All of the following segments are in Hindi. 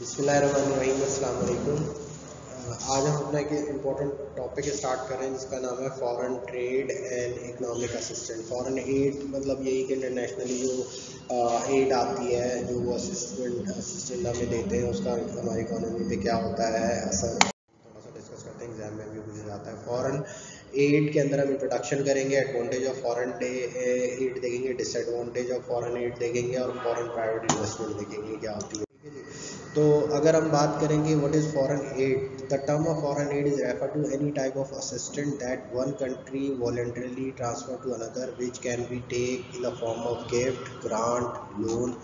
बसमिलकुम आज हम अपना एक इम्पोर्टेंट टॉपिक स्टार्ट कर रहे हैं जिसका नाम है foreign trade and economic assistant foreign aid मतलब यही कि इंटरनेशनली जो एड आती है जो वो असिस्टेंट असिस्टेंट हमें देते हैं उसका हमारी इकोनॉमी पे क्या होता है असर थोड़ा सा डिस्कस करते हैं एग्जाम में भी पूछा जाता है फॉरेन एड के अंदर हम इंट्रोडक्शन करेंगे एडवांटेज ऑफ फॉरेन एड देखेंगे डिसएडवांटेज ऑफ फॉरेन एड देखेंगे और फॉरेन प्राइवेट इन्वेस्टमेंट देखेंगे क्या होती है तो अगर हम बात करेंगे what is foreign aid the term of foreign aid is refer to any type of assistant that one country voluntarily transfer to another which can be take in the form of gift grant loan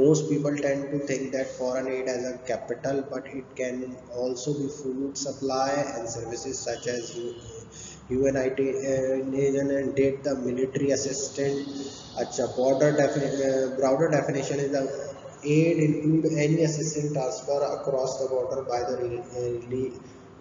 most people tend to think that foreign aid as a capital but it can also be food supply and services such as UNITN and did the military assistant. Achha, border defi- uh, broader definition is the aid include any assistance transfer across the border by the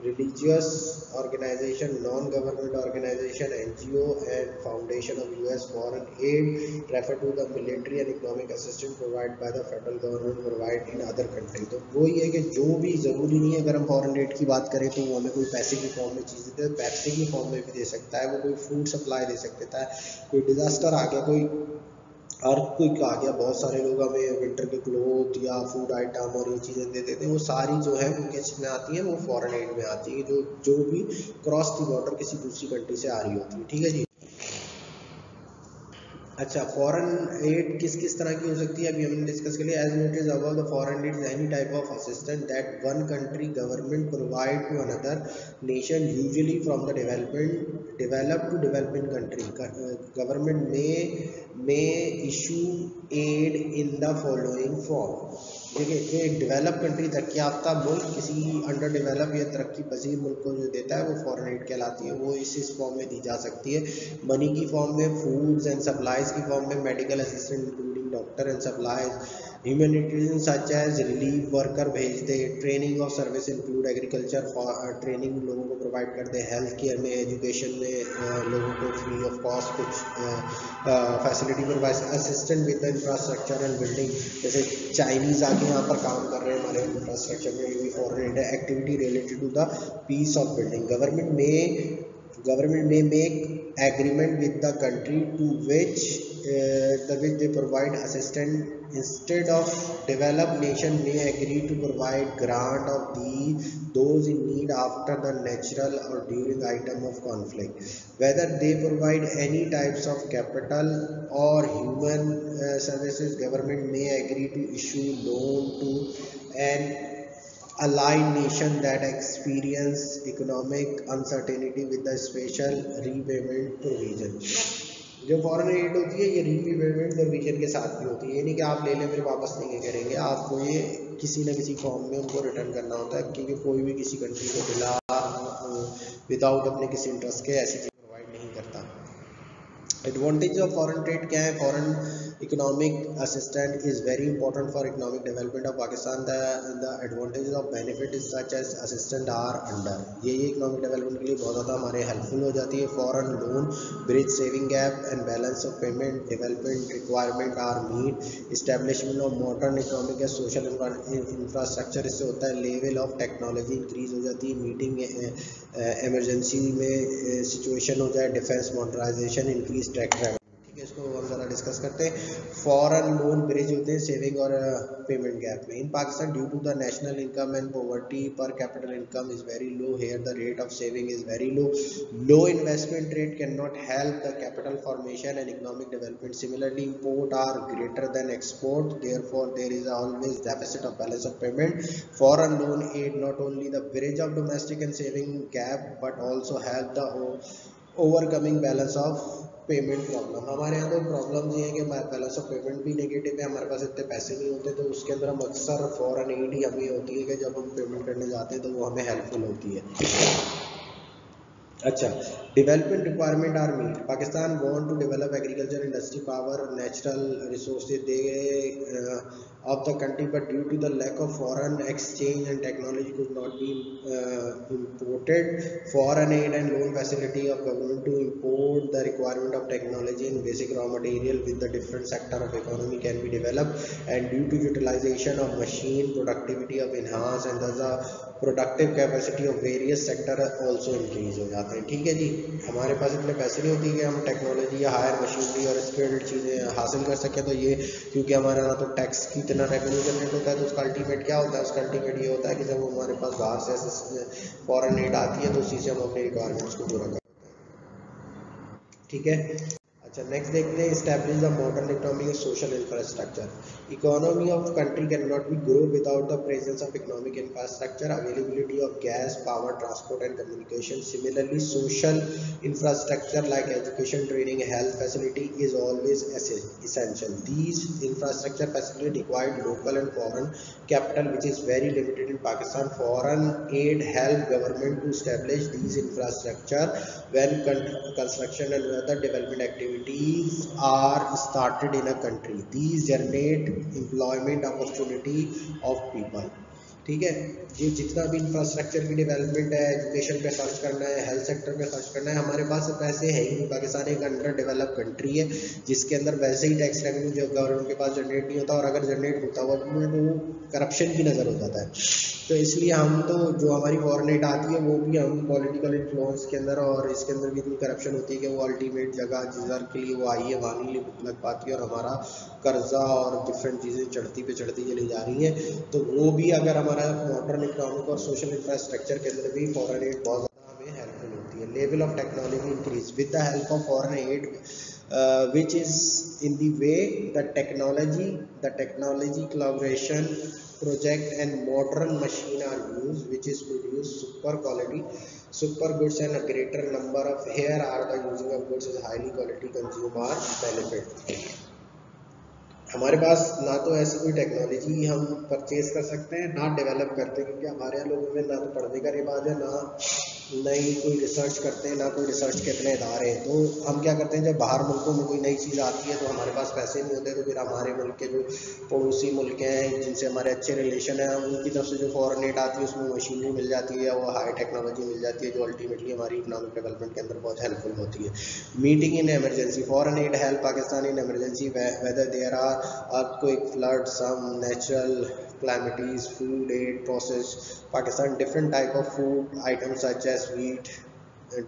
religious organization, non-government organization, NGO and foundation of US foreign aid refer to the military and economic assistance provided by the federal government provided in other country to wo ye hai ki jo bhi zaruri nahi hai agar hum foreign aid ki baat kare to wo hame koi paise ki form mein cheez dete hai paise ki form mein bhi de sakta hai wo koi food supply de sakta hai koi disaster aa gaya koi earthquake आ गया बहुत सारे लोग हमें विंटर के क्लोथ या फूड आइटम और ये चीज़ें दे देते हैं वो सारी जो है वो किस में आती है वो फॉरेन एड में आती है जो जो भी क्रॉस की बॉर्डर किसी दूसरी कंट्री से आ रही होती है ठीक है जी अच्छा फॉरेन एड किस किस तरह की हो सकती है अभी हमने डिस्कस कर लिया as it is above the foreign aid any type of assistant that one country government provide to another nation usually from the development develop to developing country government में may issue aid in the following form ठीक है एक डेवलप कंट्री तरक्की याफ्ता मुल्क किसी अंडर डेवलप या तरक्की पसीर मुल्क को जो देता है वो फॉरन एड कहलाती है वो इस इस फॉर्म में दी जा सकती है मनी की फॉर्म में फूड्स एंड सप्लाइज की फॉर्म में medical assistant including doctor and supplies humanitarian such as relief worker भेजते training of service include agriculture training लोगों को प्रोवाइड करते हेल्थ केयर में एजुकेशन में uh, लोगों को फ्री ऑफ कॉस्ट कुछ facility provide assistant with the infrastructure and building जैसे चाइनीज़ आके यहाँ पर काम कर रहे हैं हमारे इंफ्रास्ट्रक्चर में activity related to the peace of building government में government may make agreement with the country to which uh, the which they provide assistance instead of developed nation may agree to provide grant of the those in need after the natural or during item of conflict whether they provide any types of capital or human uh, services government may agree to issue loan to an aligned nation that experience economic uncertainty with the special repayment provision जो फॉरन एड होती है ये रीपेमेंट प्रोविजन के साथ भी होती है ये नहीं कि आप ले लें फिर वापस नहीं करेंगे आपको ये किसी ना किसी फॉर्म में उनको रिटर्न करना होता है क्योंकि कोई भी किसी कंट्री को बिला विदाउट अपने किसी इंटरेस्ट के ऐसी चीज़ प्रोवाइड नहीं करता एडवांटेज ऑफ फॉरन ट्रेड क्या है foreign economic assistance is very important for economic development of Pakistan. The, the advantages of benefit is such as assistance are under. ye ये economic development ke liye bahut zyada hamare helpful ho jati hai Foreign loan, bridge saving gap and balance of payment development requirement are meet. Establishment of modern economic and social infrastructure isse hota hai level of technology increase ho jati hai Meeting emergency में situation ho jaye Defense modernization increase track discuss करते हैं फॉरन लोन ब्रिज होते हैं सेविंग और पेमेंट uh, गैप में in Pakistan due to the national income and poverty per capital income is very low here the rate of saving is very low low investment rate can not help the capital formation and economic development similarly import are greater than export therefore there is always deficit of balance of payment foreign loan aid not only the bridge of domestic and saving gap but also help the overcoming balance of payment problem हमारे यहाँ तो प्रॉब्लम ये है कि हमारे पहला सब पेमेंट भी नेगेटिव है हमारे पास इतने पैसे नहीं होते तो उसके अंदर हम अक्सर फ़ौरन एड ही हमें होती है कि जब हम पेमेंट करने जाते हैं तो वो हमें हेल्पफुल होती है Development requirements are met. Pakistan want to develop agriculture, industry, power, natural resources uh, of the country, but due to the lack of foreign exchange and technology could not be uh, imported. Foreign aid and loan facility of government to import the requirement of technology and basic raw material with the different sector of economy can be developed, and due to utilization of machine productivity of enhanced, and thus the productive capacity of various sector also increase हो जाते हैं ठीक है जी हमारे पास इतने पैसे नहीं होती कि हम टेक्नोलॉजी या हायर मशीनरी और स्किल्ड चीज़ें हासिल कर सकें तो ये क्योंकि हमारा ना तो टैक्स की इतना रेवेन्यू जनरेट होता है तो उसका अल्टीमेट क्या होता है उसका अल्टीमेट ये होता है कि जब हमारे पास बाहर से फॉरन एड आती है तो उसी से हम अपनी रिक्वायरमेंट्स को पूरा करते हैं ठीक है अच्छा नेक्स्ट देखते हैं establish the modern economic social infrastructure economy of country can not be grow without the presence of economic infrastructure availability of gas power transport and communication similarly social infrastructure like education training health facility is always essential these infrastructure facility require local and foreign capital which is very limited in Pakistan foreign aid help government to establish these infrastructure when construction and other development activities are started in a country these generate employment opportunity of people ठीक है ये जितना भी इंफ्रास्ट्रक्चर की डेवलपमेंट है एजुकेशन पे खर्च करना है हेल्थ सेक्टर पे खर्च करना है हमारे पास पैसे है ही नहीं पाकिस्तान एक अंडर डेवलप कंट्री है जिसके अंदर वैसे ही टैक्स रेवेन्यू जो गवर्नमेंट के पास जनरेट नहीं होता और अगर जनरेट होता हुआ तो वो करप्शन की नज़र हो जाता है तो इसलिए हम तो जो हमारी फॉरन एड आती है वो भी हम पॉलिटिकल इन्फ्लुएंस के अंदर और इसके अंदर भी इतनी करप्शन होती है कि वो अल्टीमेट जगह जिस के लिए वो आई है वहाँ लग पाती है और हमारा कर्जा और डिफरेंट चीज़ें चढ़ती पे चढ़ती चली जा रही हैं तो वो भी अगर हमारा मॉडर्न इकोनॉमिक और सोशल इंफ्रास्ट्रक्चर के अंदर भी फॉरन एड बहुत ज़्यादा हमें हेल्पफुल होती है level of technology increase with the help of foreign aid which is in the way the technology the technology collaboration project and modern machine are use which is produce super quality super goods and a greater number of here are the goods is highly quality consumer benefit हमारे पास ना तो ऐसी कोई टेक्नोलॉजी हम परचेज कर सकते हैं ना डेवलप करते हैं क्योंकि हमारे यहाँ लोगों में ना तो पढ़ने का रिवाज है ना नई कोई रिसर्च करते हैं ना कोई रिसर्च के अपने इदारे हैं तो हम क्या करते हैं जब बाहर मुल्कों में कोई नई चीज़ आती है तो हमारे पास पैसे नहीं होते तो फिर हमारे मुल्क के जो पड़ोसी मुल्क हैं जिनसे हमारे अच्छे रिलेशन हैं उनकी तरफ से जो फॉरन एड आती है उसमें मशीनरी मिल जाती है वो हाई टेक्नोलॉजी मिल जाती है जो अल्टीमेटली हमारी इकनॉमिक डेवलपमेंट के अंदर बहुत हेल्पफुल होती है meeting in emergency foreign aid help Pakistan in emergency whether there are earth कोई flood some natural calamities, food aid process. Pakistan different type of food items such as wheat,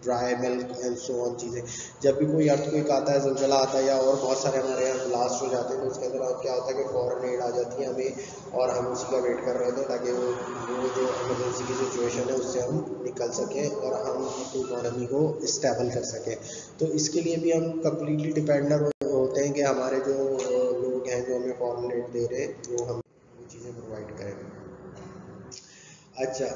dry milk and so on चीज़ें जब भी कोई कोई आता है जलजला आता है या और बहुत सारे हमारे यहाँ ब्लास्ट हो जाते हैं तो उसके अंदर क्या होता है कि फॉरन एड आ जाती है हमें और हम उसी का वेट कर रहे थे ताकि वो वो जो एमरजेंसी की सिचुएशन है उससे हम निकल सकें और हम इकोनॉमी को स्टेबल कर सकें तो इसके लिए भी हम कम्प्लीटली डिपेंडर होते हैं कि हमारे जो लोग हैं जो हमें फॉरन एड दे रहे हैं वो हम चीज़ें प्रोवाइड करें अच्छा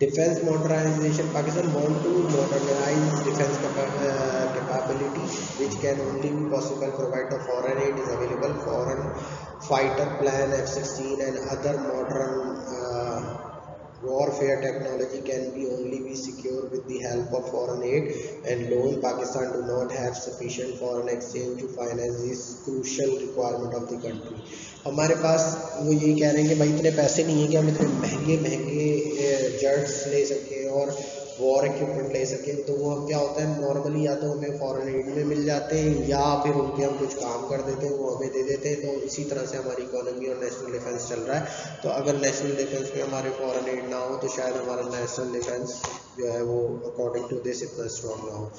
defence modernisation Pakistan want to modernise defence capability which can only possible provide foreign aid is available foreign fighter plan F sixteen and other modern warfare technology can be only be secured with the help of foreign aid and loan pakistan do not have sufficient foreign exchange to finance this crucial requirement of the country हमारे पास वो यही कह रहे हैं कि भाई इतने पैसे नहीं है कि हम इतने महंगे महंगे जर्ट्स ले सकें और वॉर इक्विपमेंट ले सके तो वो हम क्या होता है नॉर्मली या तो हमें फॉरेन एड में मिल जाते हैं या फिर उनके हम कुछ काम कर देते हैं वो हमें दे देते हैं तो इसी तरह से हमारी इकोनॉमी और नेशनल डिफेंस चल रहा है तो अगर नेशनल डिफेंस में हमारे फॉरन एड ना हो तो शायद हमारा नेशनल डिफेंस जो है वो अकॉर्डिंग टू दिस इतना स्ट्रॉन्ग ना हो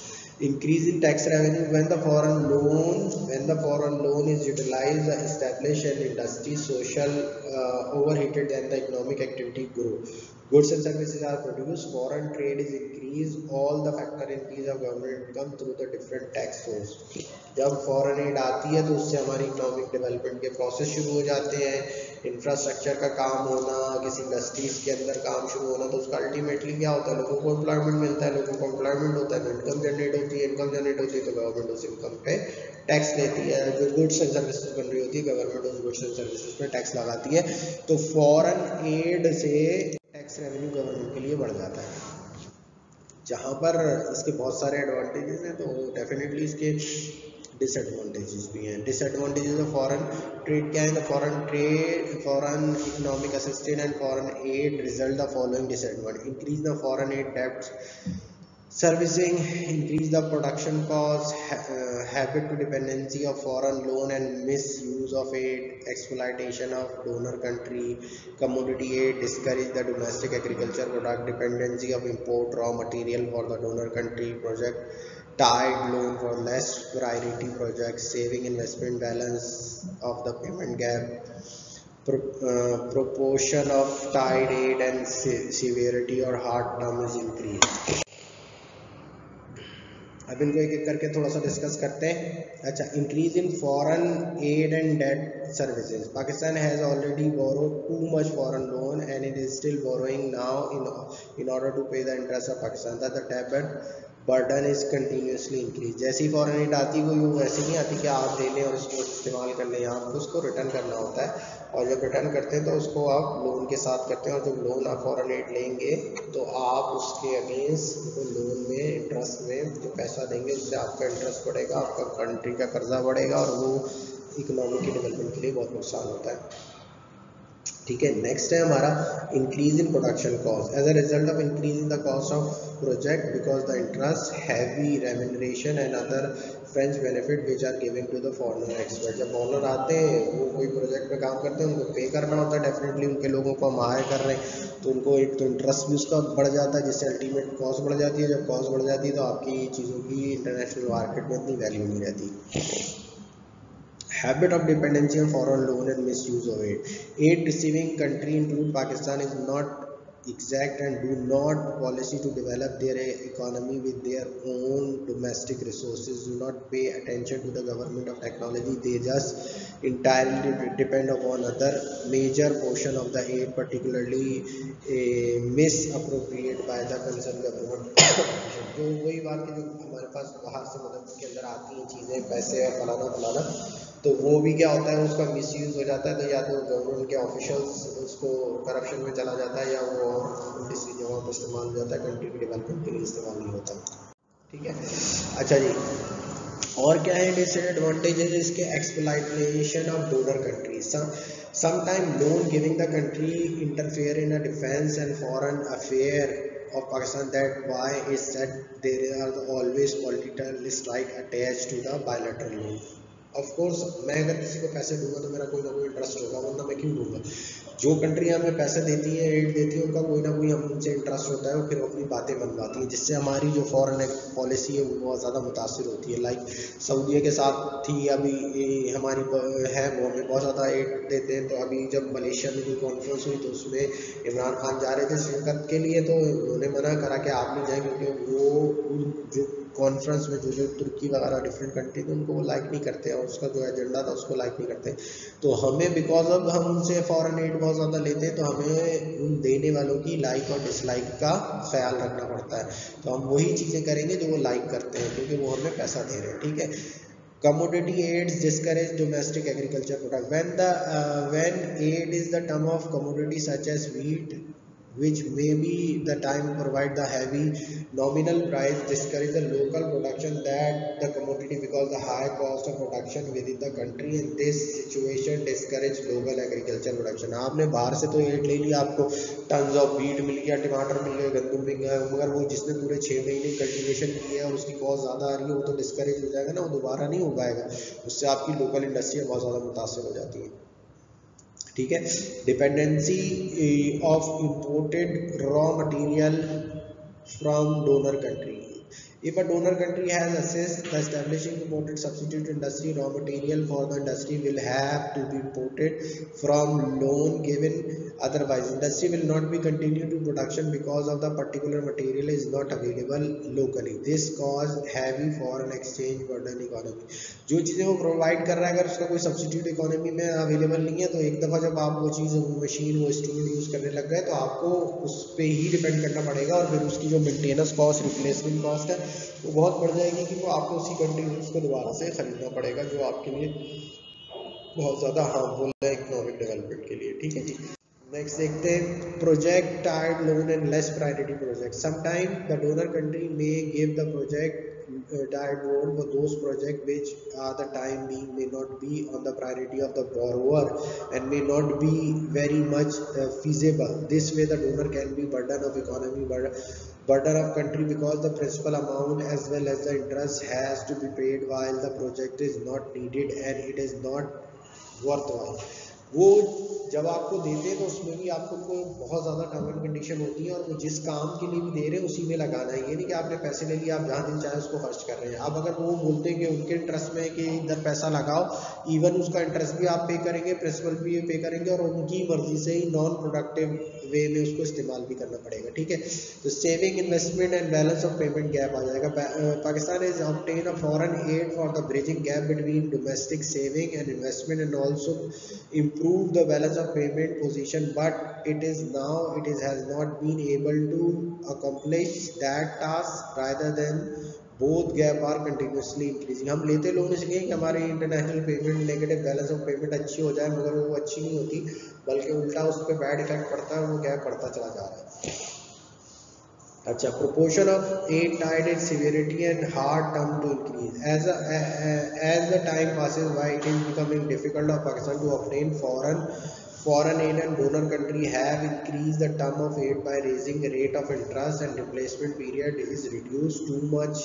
increase in tax revenue when the foreign loan when the foreign loan is utilise establish and industry social over heated and the economic activity grow Goods and services are produced, foreign trade is increased, all the factor increase of government income through the different tax source. जब फॉरन एड आती है तो उससे हमारी इकोनॉमिक डेवलपमेंट के प्रोसेस शुरू हो जाते हैं इंफ्रास्ट्रक्चर का काम होना किसी इंडस्ट्रीज के अंदर काम शुरू होना तो उसका अल्टीमेटली क्या होता है लोगों को एम्प्लॉयमेंट मिलता है लोगों को एम्प्लॉयमेंट होता है इनकम जनरेट होती है इनकम जनरेट होती है तो गवर्नमेंट उस इनकम पे टैक्स लेती है जो गुड्स एंड सर्विसेज बन रही होती है गवर्नमेंट उस गुड्स एंड सर्विसेज पे टैक्स लगाती है तो फॉरन एड से टैक्स रेवेन्यू गवर्नमेंट के लिए बढ़ जाता है जहाँ पर इसके बहुत सारे एडवांटेजेस हैं तो डेफिनेटली इसके डिसएडवांटेजेस भी हैं डिसएडवांटेजेस ऑफ फॉरेन ट्रेड क्या है foreign trade foreign economic assistant and foreign aid result the following disadvantage increase the foreign aid dept servicing increase the production cost uh, habit to dependency of foreign loan and misuse of it exploitation of donor country commodity aid discourage the domestic agriculture product dependency of import raw material for the donor country project tied loan for less priority projects saving investment balance of the payment gap Pro uh, proportion of tied aid and se severity or hard term is increased अब इनको एक एक करके थोड़ा सा डिस्कस करते हैं अच्छा increase in foreign aid and debt services Pakistan has already borrow too much foreign loan and it is still borrowing now in in order to pay the interest of Pakistan the टैबेट burden is continuously increase जैसी फॉरन एड आती हुई वो वैसे नहीं आती कि आप ले लें और इसको इस्तेमाल कर लें आपको उसको रिटर्न करना होता है और जब रिटर्न करते हैं तो उसको आप लोन के साथ करते हैं और जब लोन आप फॉरन एड लेंगे तो आप उसके अगेंस्ट तो लोन में इंटरेस्ट में जो पैसा देंगे उससे आपका इंटरेस्ट बढ़ेगा आपका कंट्री का कर्जा बढ़ेगा और वो इकोनॉमी की डेवलपमेंट के लिए बहुत नुकसान होता है ठीक है नेक्स्ट है हमारा increase in production cost as a result of increase in the cost of project because the interest, heavy remuneration and other fringe benefit which are giving to the foreigner expert जब फॉरनर आते हैं वो कोई प्रोजेक्ट में काम करते हैं उनको पे करना होता है डेफिनेटली उनके लोगों को हम हायर कर रहे हैं तो उनको एक तो इंटरेस्ट भी उसका बढ़ जाता है जिससे अल्टीमेट कॉस्ट बढ़ जाती है जब कॉस्ट बढ़ जाती है तो आपकी चीज़ों की इंटरनेशनल मार्केट में इतनी वैल्यू नहीं रहती habit of dependency on foreign loan and misuse of it. Aid receiving country include Pakistan is not exact and do not policy to develop their economy with their own domestic resources do not pay attention to the government of technology they just entirely depend upon other major portion of the aid particularly a misappropriate by the concerned government तो वही बात है जो हमारे पास बाहर से मदद के अंदर आती हैं चीज़ें पैसे फलाना फलाना तो वो भी क्या होता है उसका मिसयूज़ हो जाता है तो या तो गवर्नमेंट के ऑफिशल्स उसको करप्शन में चला जाता है या वो और किसी जगह पर इस्तेमाल हो जाता है कंट्री के डेवलपमेंट के लिए इस्तेमाल नहीं होता ठीक है अच्छा जी और क्या है डिसएडवांटेजेस इसके exploitation of donor countries some sometime loan giving the country interfere in a defence and foreign affair of Pakistan that why is that there are always political strike attached to the bilateral loan of course मैं अगर किसी को पैसे दूंगा तो मेरा कोई ना कोई इंटरेस्ट होगा वरना मैं क्यों दूंगा जो कंट्रियाँ हमें पैसे देती हैं एड देती है उनका कोई ना कोई हमसे इंटरेस्ट होता है और फिर अपनी बातें बनवाती हैं जिससे हमारी जो फॉरेन पॉलिसी है वो बहुत ज़्यादा मुतासर होती है लाइक सऊदीया के साथ थी अभी हमारी है वो हमें बहुत ज़्यादा एड देते हैं तो अभी जब मलेशिया में कोई कॉन्फ्रेंस हुई तो उसमें इमरान खान जा रहे थे शिरकत के लिए तो उन्होंने मना करा कि आप नहीं जाएँ क्योंकि वो जो कॉन्फ्रेंस में जो जो तुर्की वगैरह डिफरेंट कंट्री थे उनको वो लाइक नहीं करते और उसका जो एजेंडा था उसको लाइक नहीं करते तो हमें बिकॉज अब हम उनसे फॉरन एड बहुत ज़्यादा लेते हैं तो हमें उन देने वालों की लाइक और डिसलाइक का ख्याल रखना पड़ता है तो हम वही चीज़ें करेंगे जो वो लाइक करते हैं क्योंकि वो हमें पैसा दे रहे हैं ठीक है commodity aids discourage domestic agriculture product when the when aid is the term of commodity such as wheat which may be the time provide the heavy nominal price discourage the local production that the commodity because the high cost of production within the country and this situation discourage local agriculture production आपने बाहर से तो एड ले लिया आपको टन्स ऑफ बीट मिल गया टमाटर मिल गया गंदम मिल गया मगर वो जिसने पूरे छः महीने कल्टीवेशन की है उसकी कॉस्ट ज़्यादा आ रही है वो तो डिस्करेज हो जाएगा ना वो दोबारा नहीं हो पाएगा उससे आपकी लोकल इंडस्ट्री बहुत ज़्यादा मुतासर हो जाती है ठीक है dependency of imported raw material from donor country If a donor country has assessed the establishing imported substitute industry, raw material for the industry will have to be imported from loan given. Otherwise, industry will not be continued to production because of the particular material is not available locally. This cause heavy foreign exchange burden economy. जो चीज़ें वो provide कर रहा है अगर उसका कोई substitute economy में available नहीं है तो एक दफ़ा जब आप वो चीज़ वो machine वो स्टूल use करने लग गए तो आपको उस पर ही depend करना पड़ेगा और फिर उसकी जो maintenance cost, replacement cost है वो बहुत बढ़ जाएगी कि वो आपको उसी कंट्री में उसको दोबारा से ख़रीदना पड़ेगा जो आपके लिए बहुत ज़्यादा हार्मफुल है इकोनॉमिक डेवलपमेंट के लिए ठीक है जी नेक्स्ट देखते हैं project tied loan and less priority project sometime the donor country may give the project tied loan for those project which are the time being may not be on the priority of the borrower and may not be very much uh, feasible this way the donor can be burden of economy burden border of country because the principal amount as well as the interest has to be paid while the project is not needed and it is not worthwhile वो जब आपको देते हैं तो उसमें भी आपको को बहुत ज़्यादा टर्म एंड कंडीशन होती है और वो जिस काम के लिए भी दे रहे हैं उसी में लगाना है ये नहीं कि आपने पैसे ले लिए आप जहाँ दिन चाहे उसको खर्च कर रहे हैं आप अगर वो बोलते हैं कि उनके इंटरेस्ट में कि इधर पैसा लगाओ इवन उसका इंटरेस्ट भी आप पे करेंगे प्रिंसिपल भी पे करेंगे और उनकी मर्जी से ही नॉन प्रोडक्टिव वे में उसको इस्तेमाल भी करना पड़ेगा ठीक है तो saving investment and balance of payment gap आ जाएगा Pakistan is obtain a foreign aid for the bridging gap between domestic saving and investment and also improve the balance of payment position but it is now it is has not been able to accomplish that task rather than both gap are continuously increasing हम लेते लोग नहीं सकेंगे कि हमारे international payment negative balance of payment अच्छी हो जाए मगर वो अच्छी नहीं होती बल्कि उल्टा उस पर बैड इफेक्ट पड़ता है वो गैप बढ़ता चला जा रहा है अच्छा proportion of a tied and severity and hard term to increase as as the time passes why it is becoming difficult of Pakistan to obtain foreign Foreign aid and donor country have increased the term of aid by raising rate of interest and replacement period is reduced too much.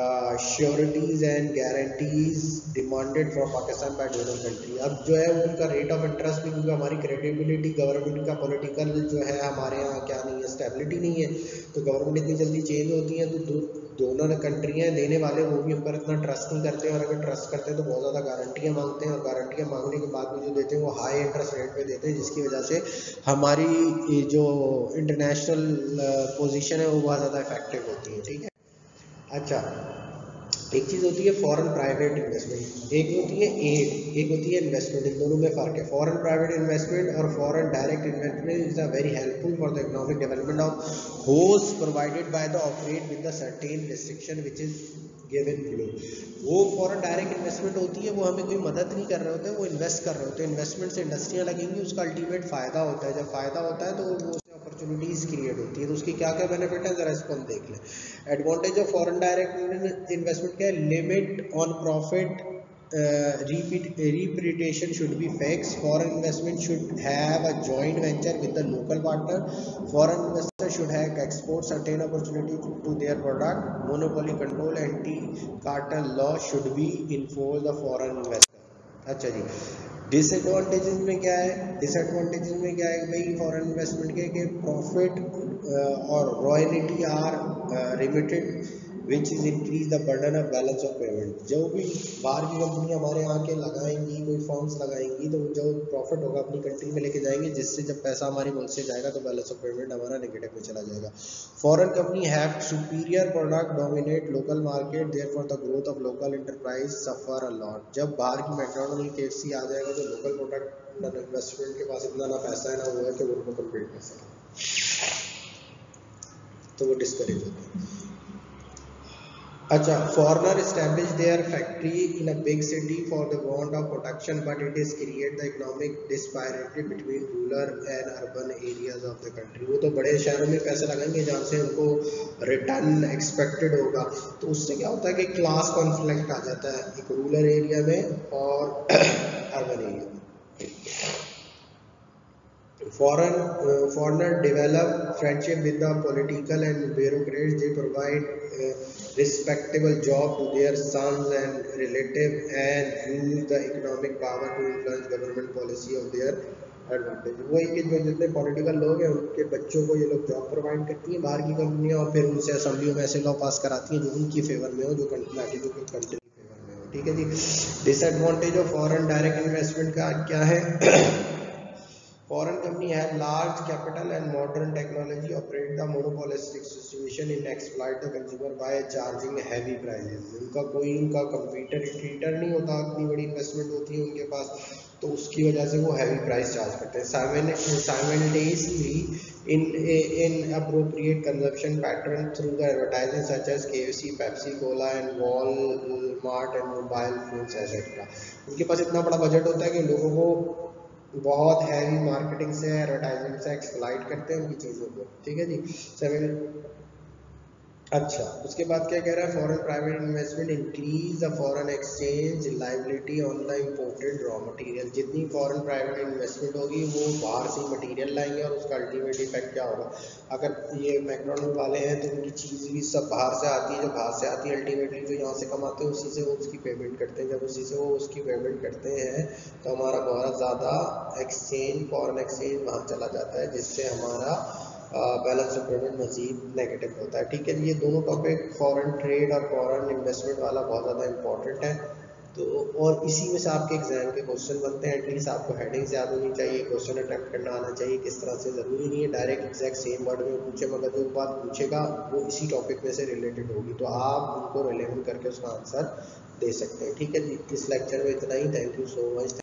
Uh, sureties and guarantees demanded from Pakistan by donor country अब जो है उनका रेट ऑफ इंटरेस्ट भी क्योंकि हमारी क्रेडिबिलिटी गवर्नमेंट का पॉलिटिकल जो है हमारे यहाँ क्या नहीं है स्टेबिलिटी नहीं है तो गवर्नमेंट इतनी जल्दी चेंज होती है तो दोनों ने कंट्रियाँ लेने वाले वो भी हम पर इतना ट्रस्ट नहीं करते और अगर ट्रस्ट करते हैं तो बहुत ज़्यादा गारंटियाँ मांगते हैं और गारंटियाँ मांगने के बाद भी जो देते हैं वो हाई इंटरेस्ट रेट पे देते हैं जिसकी वजह से हमारी जो इंटरनेशनल पोजिशन uh, है वो बहुत ज़्यादा इफेक्टिव होती है ठीक है अच्छा एक चीज़ होती है फॉरेन प्राइवेट इन्वेस्टमेंट एक होती है एड एक होती है इन्वेस्टमेंट इन दोनों में फ़र्क है फॉरेन प्राइवेट इन्वेस्टमेंट और foreign direct investment is a very helpful for the economic development of host provided by the operate with the certain restriction which is given below वो फॉरेन डायरेक्ट इन्वेस्टमेंट होती है वो हमें कोई मदद नहीं कर रहे होते वो इन्वेस्ट कर रहे होते हैं इन्वेस्टमेंट से इंडस्ट्रियाँ लगेंगी उसका अल्टीमेट फ़ायदा होता है जब फ़ायदा होता है तो वो अपॉर्चुनिटीज क्रिएट होती है तो उसकी क्या क्या बेनिफिट है जरा इसको हम देख लें advantage of foreign direct investment क्या है limit on profit reputation should be fixed foreign investment should have a joint venture with the local partner foreign investor should have export certain opportunity to their product monopoly control anti cartel law should be enforced the foreign investor अच्छा जी डिसएडवांटेजेस में क्या है डिसएडवांटेजेस में क्या है भाई फॉरेन इन्वेस्टमेंट के प्रॉफिट uh, और royalty are remitted which is increase the burden of balance of payment जो भी बाहर की कंपनी हमारे यहाँ के लगाएंगी कोई फॉर्म्स लगाएंगी तो जो प्रॉफिट होगा अपनी कंट्री में लेके जाएंगे जिससे जब पैसा हमारे मुल्क से जाएगा तो बैलेंस ऑफ पेमेंट हमारा नेगेटिव में चला जाएगा foreign company have superior product dominate local market therefore the growth of local enterprise suffer a lot जब बाहर की मैकडोनल्ड के आ जाएगा तो लोकल प्रोडक्ट इन्वेस्टमेंट के पास इतना ना पैसा है ना हुआ है कि वो उनको कम्प्लीट कर सके तो वो डिस्करेज होते है अच्छा foreigner establish their factory in a big city for the want of production but it is create the economic disparity between rural and urban areas of the country वो तो बड़े शहरों में पैसे लगाएंगे जहाँ से उनको रिटर्न एक्सपेक्टेड होगा तो उससे क्या होता है कि क्लास कॉन्फ्लिक्ट आ जाता है एक रूरल एरिया में और अर्बन एरिया में Foreign, uh, foreigner develop friendship with the political and bureaucrats. They provide uh, respectable job to their sons and relative and use the economic power to influence government policy of their advantage वही कि जो जितने पॉलिटिकल लोग हैं उनके बच्चों को ये लोग जॉब प्रोवाइड करती हैं बाहर की कंपनियां और फिर उनसे असेंबलियों में ऐसे लॉ पास कराती हैं जो उनकी फेवर में हो जो ना कि जो कंट्री की फेवर में हो ठीक है जी disadvantage of foreign direct investment का क्या है Foreign company have large capital and modern technology operate the monopolistic situation and exploit the consumer by charging heavy prices. उनका कोई उनका कंपटीटर ट्रीटर नहीं होता इतनी बड़ी इन्वेस्टमेंट होती है उनके पास तो उसकी वजह से वो हैवी प्राइस चार्ज करते हैं simultaneously in in appropriate consumption pattern through the advertising such as K F C Pepsi Cola and Walmart and mobile phones etcetera उनके पास इतना बड़ा बजट होता है कि लोगों को बहुत हैवी मार्केटिंग से एडवर्टाइजिंग से एक्सप्लाइट करते हैं उनकी चीज़ों को ठीक है जी सेवन अच्छा उसके बाद क्या कह रहा है foreign private investment increase the foreign exchange liability on the imported raw material जितनी फॉरेन प्राइवेट इन्वेस्टमेंट होगी वो बाहर से मटेरियल लाएंगे और उसका अल्टीमेट इफेक्ट क्या होगा अगर ये मैकडोनल्ड वाले हैं तो उनकी चीज़ भी सब बाहर से आती है जब बाहर से आती है अल्टीमेटली जो तो यहाँ से कमाते हैं उसी से वो उसकी पेमेंट करते हैं जब उसी से वो उसकी पेमेंट करते हैं तो हमारा बहुत ज़्यादा एक्सचेंज फॉरन एक्सचेंज वहाँ चला जाता है जिससे हमारा बैलेंस ऑफ पेमेंट मजीद नेगेटिव होता है ठीक है ये दोनों टॉपिक फॉरेन ट्रेड और फॉरेन इन्वेस्टमेंट वाला बहुत ज़्यादा इंपॉर्टेंट है तो और इसी में से आपके एग्जाम के क्वेश्चन बनते हैं एटलीस्ट आपको हेडिंग याद होनी चाहिए क्वेश्चन अटैम्प्ट करना आना चाहिए किस तरह से ज़रूरी नहीं है डायरेक्ट एग्जैक्ट सेम वर्ड में पूछे मगर जो बात पूछेगा वो इसी टॉपिक में से रिलेटेड होगी तो आप उनको रिलेवेंट करके उसका आंसर दे सकते हैं ठीक है इस लेक्चर में इतना ही थैंक यू सो मच